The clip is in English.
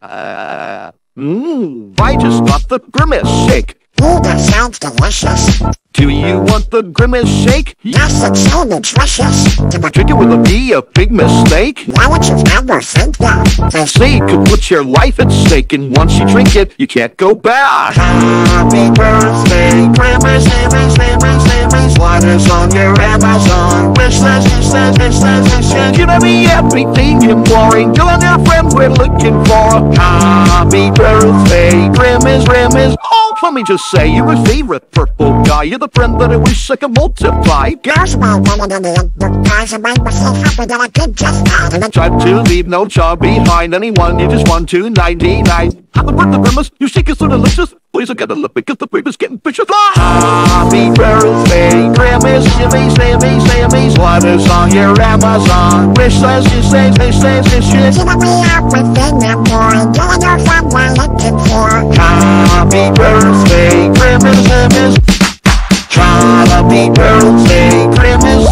Uh, mmm, I just got the grimace shake. Ooh, that sounds delicious. Do you want the grimace shake? Yes, it's so nutritious. Did it with a be a big mistake? Why would you ever think that? They say it could put your life at stake, and once you drink it, you can't go back. Happy birthday, Grimace, Grimace, Grimace, Grimace. What is on your Amazon wish list? Wish list, wish list, wish list. I be everything and more? And you and your friend we're looking for. Happy birthday, Grimace. Oh, let me just say, you're my favorite purple guy. You're the friend that I wish I could multiply. There's more women in the end. The guys that made me so happy that I did just that. And Try to leave no child behind. Anyone, you just want to 99. Happy birthday, Grimace. You shake it so delicious. Please don't get a lip because the baby's getting vicious. Happy birthday, Grimace. Shimmy, slammy, slammy. What is on your Amazon wish list? You say, say, say, say, shit. see that we have within them more. And you and your friend were looking for. Happy birthday, Grimace, Grimace. Happy birthday, Grimace.